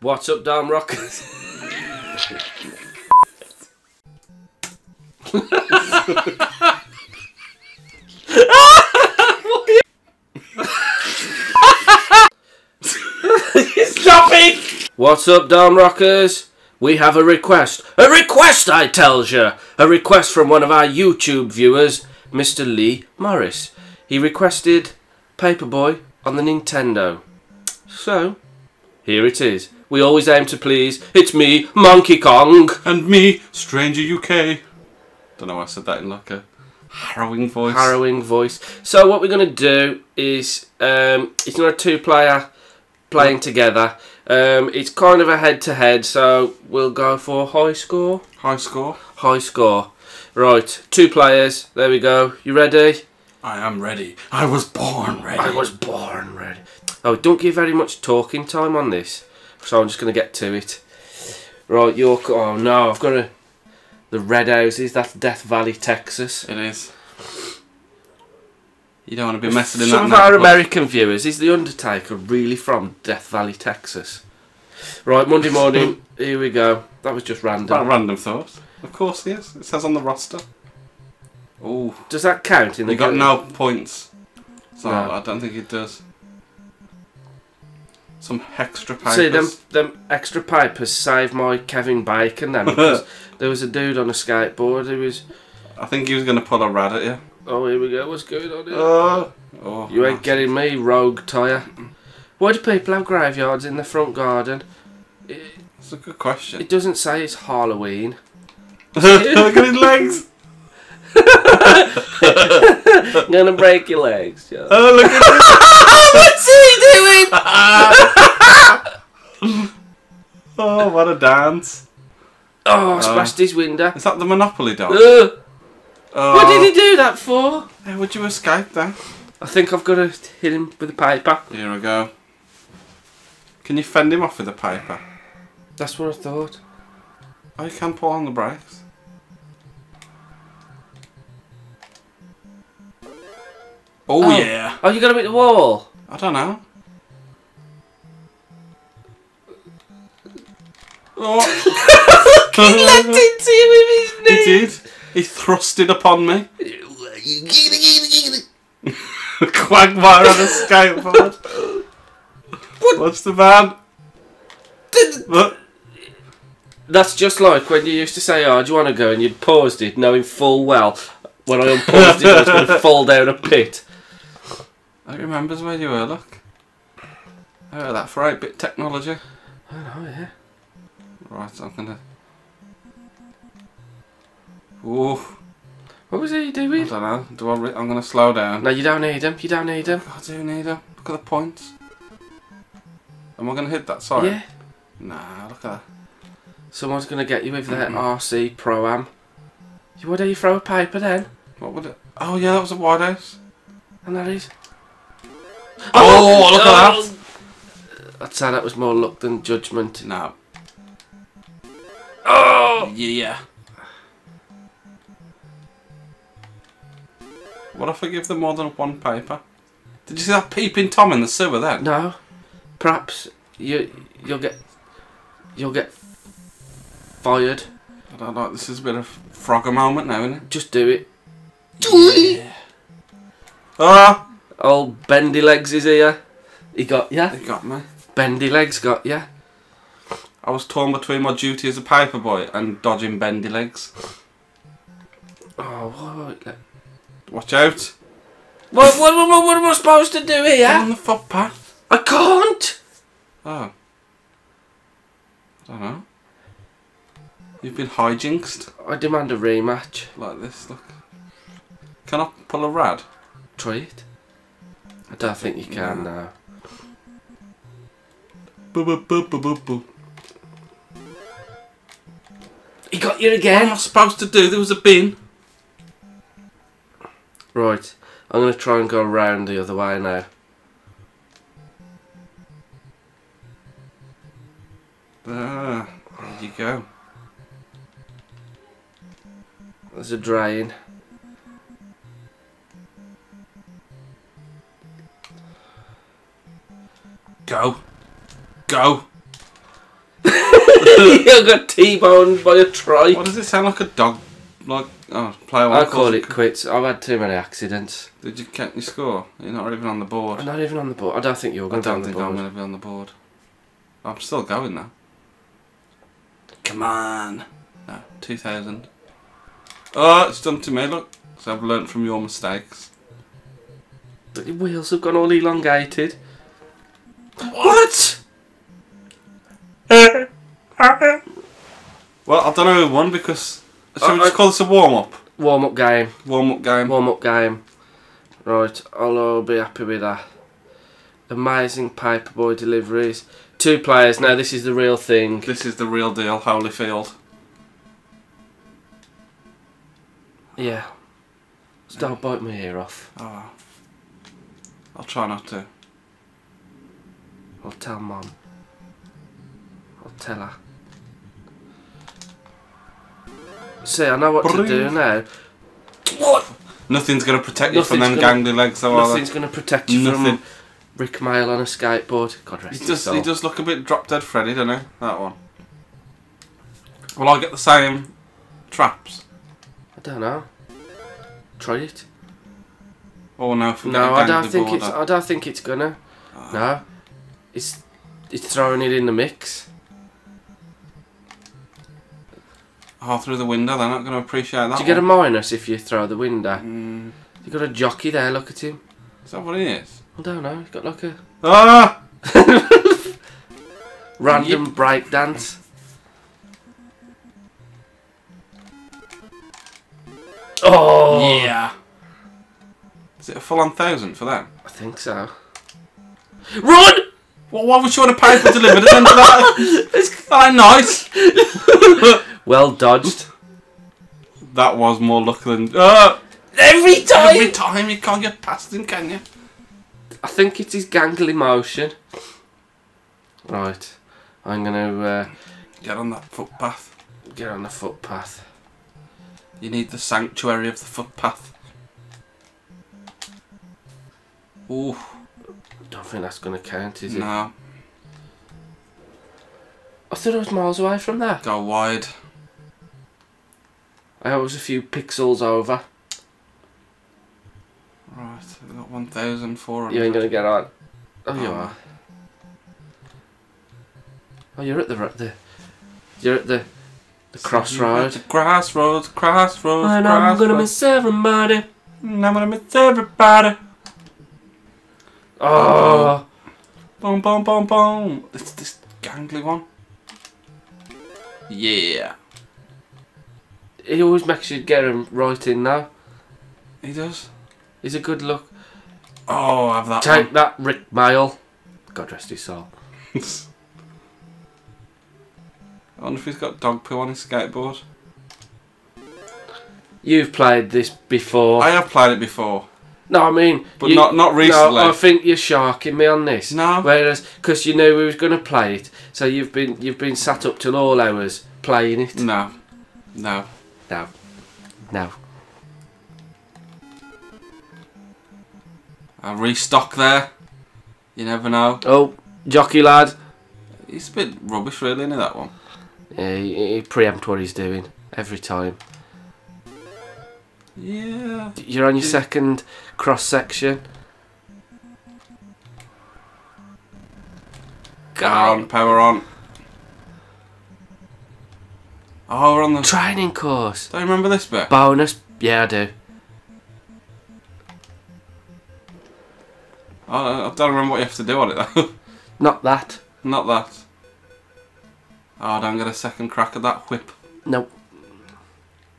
What's up, Dome Rockers? Stop it! What's up, Dome Rockers? We have a request. A request, I tells you! A request from one of our YouTube viewers, Mr. Lee Morris. He requested Paperboy on the Nintendo. So, here it is. We always aim to please. It's me, Monkey Kong. And me, Stranger UK. Don't know why I said that in like a harrowing voice. Harrowing voice. So what we're going to do is, um, it's not a two-player playing together. Um, it's kind of a head-to-head, so we'll go for high score. High score. High score. Right, two players. There we go. You ready? I am ready. I was born ready. I was born ready. Oh, don't give very much talking time on this, so I'm just going to get to it. Right, York. Oh no, I've got a. The Red Houses. That's Death Valley, Texas. It is. You don't want to be messing in Some that of our. American viewers, is the Undertaker really from Death Valley, Texas? Right, Monday morning. here we go. That was just random. About random. random thought. Of course, yes. It says on the roster. Oh, Does that count in the you got game? no points. So No. I don't think it does. Some extra papers. See them them extra papers saved my Kevin Bacon then because there was a dude on a skateboard who was I think he was going to pull a rat at you. oh here we go what's going on here? Oh, oh you ain't getting me rogue tire. Why do people have graveyards in the front garden? It's a good question. it doesn't say it's Halloween. Look at his legs. I'm gonna break your legs. Joe. Oh, look at What's he doing? Oh, what a dance. Oh, uh, I smashed his window. Is that the Monopoly dog? Ugh. Oh. What did he do that for? How would you escape then? I think I've got to hit him with a paper. Here we go. Can you fend him off with a paper? That's what I thought. Oh, you can pull on the brakes. Oh, Oh. yeah. Oh, you got to at the wall. I don't know. Oh, He leapt into you with his knee. he did. He thrusted upon me. Quagmire on a skateboard. What's the man? Look. That's just like when you used to say, "Oh, do you want to go?" and you'd paused it, knowing full well when I unpaused it, I was going to fall down a pit. I remembers where you were, look. Oh, that for 8 bit technology. I know, yeah. Right, I'm gonna. Ooh, What was he doing? I don't know. Do I I'm gonna slow down. No, you don't need him. You don't need him. Oh, I do need him. Look at the points. Am I gonna hit that? Sorry. Yeah. Nah, look at that. Someone's going to get you with their RC Pro Am. Why don't you throw a paper then? What would it? Oh yeah, that was a White House. And that is. Oh, look at Oh! I'd say that was more luck than judgment. that. No. Oh! Yeah. What if I give them more than one paper? Did you see that peeping Tom in the sewer then? No. Perhaps you you'll get you'll get fired. I don't know. This is a bit of Frogger moment now, isn't it? Just do it. Ah! Old Bendy Legs is here. He got ya. They got me. Bendy Legs got yeah. I was torn between my duty as a paper boy and dodging bendy legs. Oh, what, Watch out! what, what, what, what am I supposed to do here? Get on the footpath. I can't. Oh. I don't know. You've been hijinxed I demand a rematch. like this. Look. Can I pull a rad? Try it. I don't think you can now. He got you again! What am. I supposed to do? There was a bin. Right. I'm gonna try and go around the other way now. Ah, there you go. There's a drain. Go. Go. I got T-boned by a trike. What does it sound like a dog? Like, oh, player one. I call it quits. I've had too many accidents. Did you get your score? You're not even on the board. I'm not even on the board. I don't think you're going to be on don't the think I'm board. going to be on the board. I'm still going now. Come on. No, 2000. Oh, it's done to me, look. So I've learnt from your mistakes. The wheels have gone all elongated. What? Eh, eh, eh. Well, I don't know who won because. Shall we uh, just call this a warm up? Warm up game. Warm up game. Warm up game. Right, I'll all be happy with that. Amazing paperboy deliveries. Two players. Now this is the real thing. This is the real deal, Holyfield. Yeah. Just don't bite my ear off. Oh. I'll try not to. I'll tell mom. I'll tell her. See, I know what to do now. What? Nothing's going to protect you from them gonna- gangly legs, they? Nothing's going to protect you Nothing. from Rik Mayall on a skateboard. God rest He his does, soul. he does look a bit drop dead Freddy, doesn't he? That one. Will I get the same traps? I don't know. Try it. Or no, No, I don't think board it's. I don't think it's gonna. Ah. No, it's it's throwing it in the mix. Oh, through the window, they're not going to appreciate that Do you get a minus if you throw the window? Mm, You got a jockey there. Look at him. is that what it is? I don't know. He's got like a Ah! random break dance. Oh Yeah. Is it a full on thousand for them? I think so. Run! Well, why would you want to pay for delivered at the end of that? It's of nice. Well dodged. That was more luck than. Ah! Every time. Every time you can't get past him, can you? I think it's his gangly motion. Right. I'm gonna uh, Get on that footpath. get on the footpath. You need the sanctuary of the footpath. Ooh, Don't think that's gonna count, is it? no. I thought I was miles away from that. Go wide. I was a few pixels over. Right, we got 1,400. You ain't gonna get on. Oh, you are. Oh, you're at the the. You're at the the crossroad. The crossroads, crossroads, And I'm gonna miss everybody. And I'm gonna miss everybody. Ah. Oh, Boom, boom, boom, boom. This, this gangly one. Yeah. he always makes you get him right in now. He does. He's a good look. Oh, I have that Take that, Rik Mayall. God rest his soul. I wonder if he's got dog poo on his skateboard. You've played this before. I have played it before, no, I mean, but you- not not recently. No, I think you're sharking me on this. No. Whereas, because you knew we was going to play it, so you've been you've been sat up till all hours playing it. no, no. No. No. I restock there. You never know. Oh, jockey lad. He's a bit rubbish, really, isn't he, that one? Yeah, he, he preempt what he's doing every time. Yeah. You're on your second cross section. Power on, power on. Oh, we're on the. Training course. Do you remember this bit? Bonus. Yeah, I do. Oh, I don't remember what you have to do on it though. Not that. Not that. Oh, I don't get a second crack at that whip. Nope.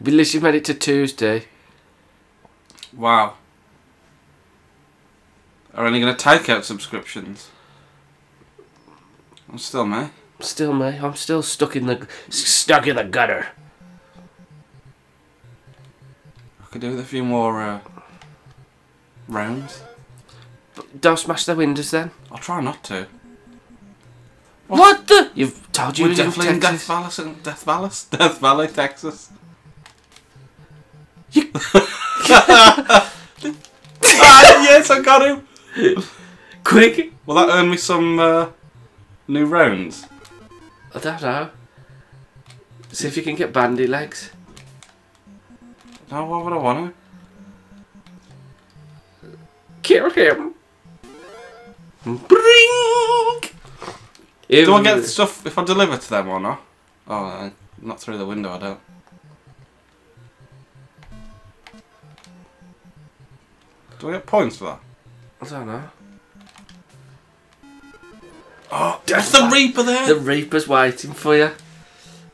At least you've made it to Tuesday. Wow. Are only going to take out subscriptions? I'm still me. Still me. I'm still stuck in the stuck in the gutter. I could do with a few more uh, rounds. Don't smash the windows then. I'll try not to. What, the? You've told you We're definitely in Death Valley, Death Valley, Death Valley, Texas. You- ah, yes, I got him. Quick. Will that earn me some uh, new rounds? I don't know. See if you can get bandy legs. No, why would I want to? Kill him. Bring. Do I get stuff if I deliver to them or not? Oh, uh, not through the window, I don't. Do I get points for that? I don't know. Oh, that's the Reaper there! The Reaper's waiting for you.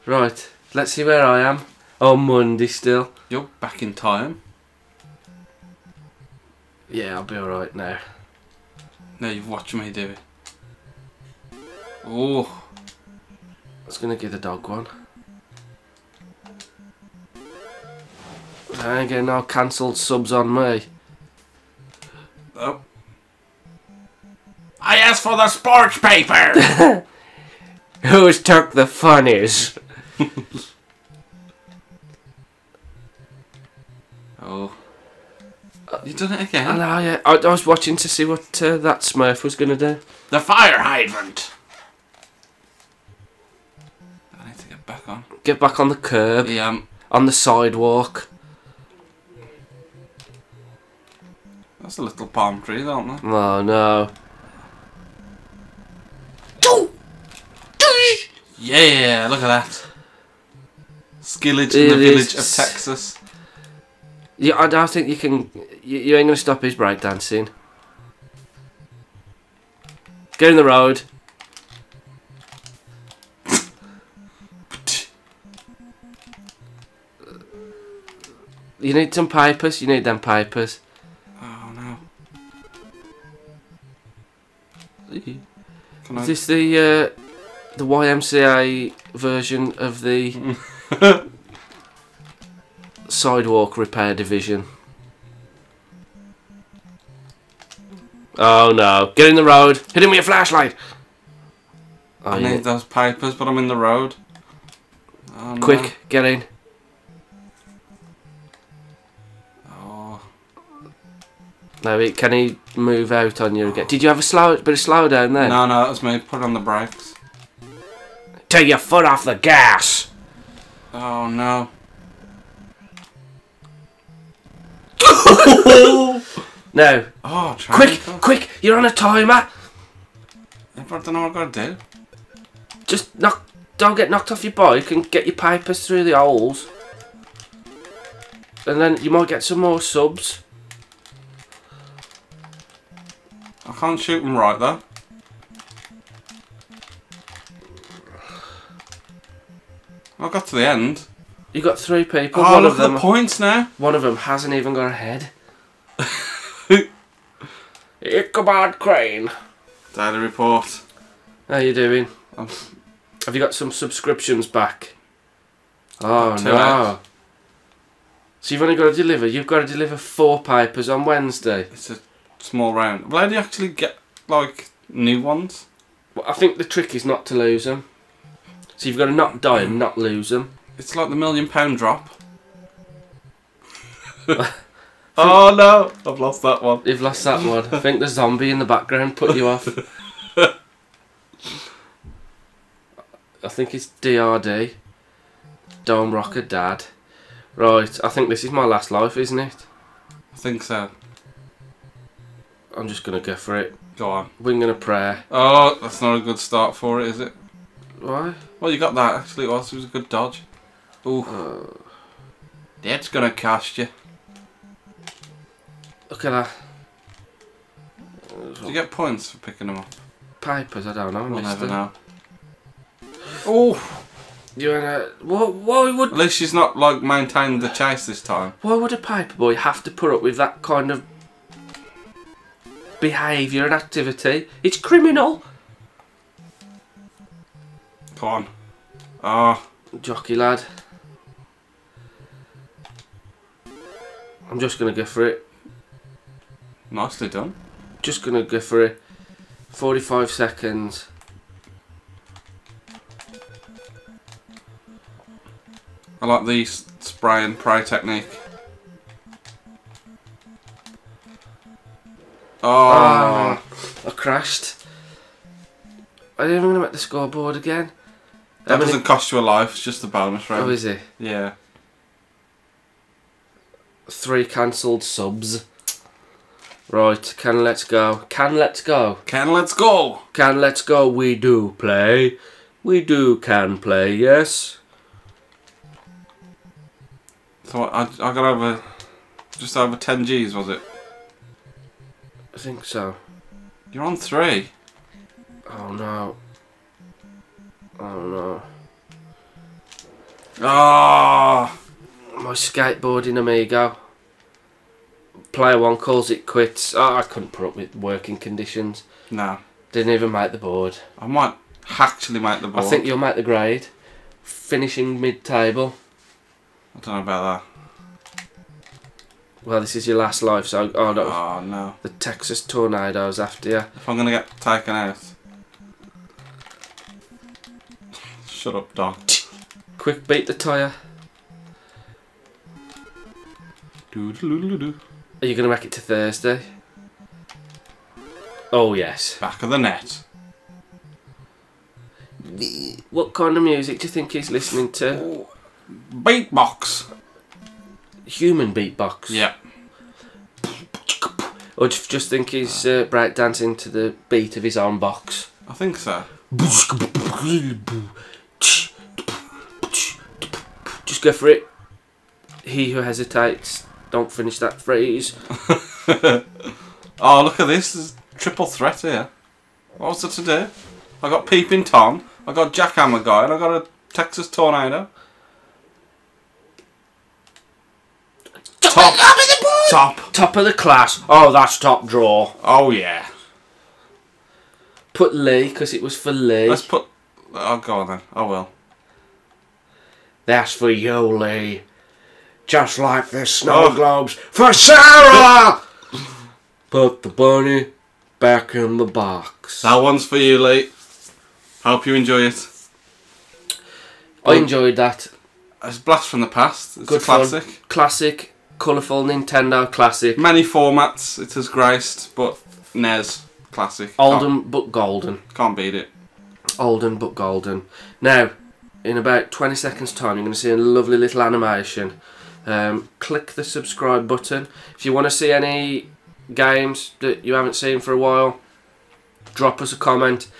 Right, let's see where I am. On Monday still. You're back in time. Yeah, I'll be alright now. Now you've watched me do it. Oh, I was gonna give the dog one. I ain't getting no cancelled subs on me. oh. I asked for the sports paper! Who's took the funnies? oh. You done it again? know, yeah. I, I was watching to see what uh, that Smurf was gonna do. The fire hydrant! I need to get back on. Get back on the curb, Yeah, um, on the sidewalk. that's a little palm tree, aren't they? Oh no. Yeah, look at that. Skillage in the village of Texas. Yeah, I don't think you can. You, you ain't gonna stop his breakdancing. Get in the road. You need some pipers. You need them pipers. Oh no. Is this the uh, the YMCA version of the sidewalk repair division? Oh no! Get in the road. Hit him with your flashlight. Oh, I yeah. need those papers, but I'm in the road. Oh, no. Quick, get in. Oh, No, he- can he move out on you again? Did you have a slow bit of slow down there? no, no, that was me. Put on the brakes. Take your foot off the gas. Oh no. No, Oh, try quick, quick! You're on a timer. I don't know what I gotta do. Just knock. Don't get knocked off your bike and get your pipers through the holes. And then you might get some more subs. I can't shoot them right though. I got to the end. You got three people. Oh, one look of at them. the points now. One of them hasn't even got a head. Ichabod Crane. Daily report. How you doing? I'm Have you got some subscriptions back? Oh Two no. out. So you've only got to deliver. You've got to deliver four pipers on Wednesday. It's a small round. Where do you actually get like new ones? Well, I think the trick is not to lose them. So you've got to not die and not lose them. It's like the million pound drop. oh no, I've lost that one. You've lost that one. I think the zombie in the background put you off. I think it's DRD. Dome Rocker Dad. Right, I think this is my last life, isn't it? I think so. I'm just gonna go for it. Go on. Wing and a prayer. Oh, that's not a good start for it, is it? Why? Well, you got that. Actually, it was. It was a good dodge. Ooh, Uh, that's gonna cost you. look at that. Do you get points for picking them up? Pipers, I don't know. We'll never know. Oh, You wanna? Why, why would at least she's not like maintaining the chase this time. why would a piper boy have to put up with that kind of behaviour and activity? It's criminal. Come on. Oh, Jockey lad. I'm just gonna go for it. nicely done. Just gonna go for it. 45 seconds. I like the spray and pray technique. Oh, Ah, I crashed. Are you even gonna make the scoreboard again? That doesn't cost you a life, it's just a bonus round. Oh, is it? yeah. Three cancelled subs. Right, can let's go. Can let's go. Can let's go! Can let's go. We do play. We do can play, yes. So I, I got over, just over 10 Gs, was it? I think so. You're on three. Oh no. Oh no. Ah, My skateboarding amigo. Player one calls it quits. Oh, I couldn't put up with working conditions. no. Didn't even make the board. I might actually make the board. I think you'll make the grade. Finishing mid table. I don't know about that. Well, this is your last life, so oh no. Oh no. The Texas tornadoes after you. If I'm gonna get taken out. Shut up, dog. Quick beat the tyre. Doo-doo-doo-doo-doo. Are you going to make it to Thursday? Oh, yes. Back of the net. What kind of music do you think he's listening to? Beatbox. Human beatbox? Yeah. Or do you just think he's uh, breakdancing to the beat of his own box? I think so. Just go for it. He who hesitates, don't finish that phrase. Oh, look at this. There's triple threat here. What was there to do? I got Peeping Tom, I got Jackhammer Guy, and I got a Texas Tornado. Top. Top. Top of the class. Oh, that's top draw. Oh, yeah. Put Lee, because it was for Lee. Let's put. Oh, go on then. Oh, I will. That's for you, Lee. Just like the snow Oh. globes for Sarah! Put the bunny back in the box. That one's for you, Lee. Hope you enjoy it. I oh. enjoyed that. It's a blast from the past. It's Good a classic. fun. Classic, colourful Nintendo classic. Many formats it has graced, but NES classic. Olden but golden. Can't, can't beat it. Olden but golden. Now, in about 20 seconds' time, you're going to see a lovely little animation. Um, click the subscribe button. If you want to see any games that you haven't seen for a while, drop us a comment.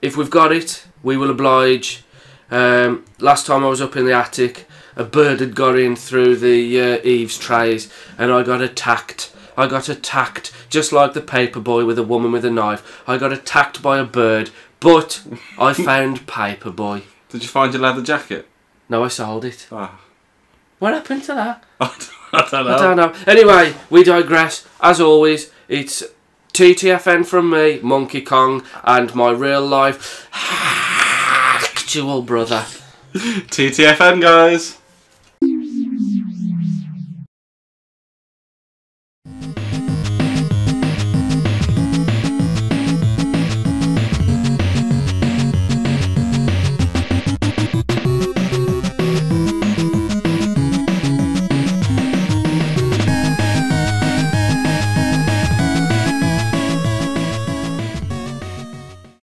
If we've got it, we will oblige. Um, last time I was up in the attic, a bird had got in through the uh, eaves trays, and I got attacked. I got attacked, just like the paper boy with a woman with a knife. I got attacked by a bird, but I found paper boy. Did you find your leather jacket? No, I sold it. Ah. What happened to that? I don't know. I don't know. Anyway, we digress. As always, it's TTFN from me, Monkey Kong, and my real life actual brother. TTFN, guys.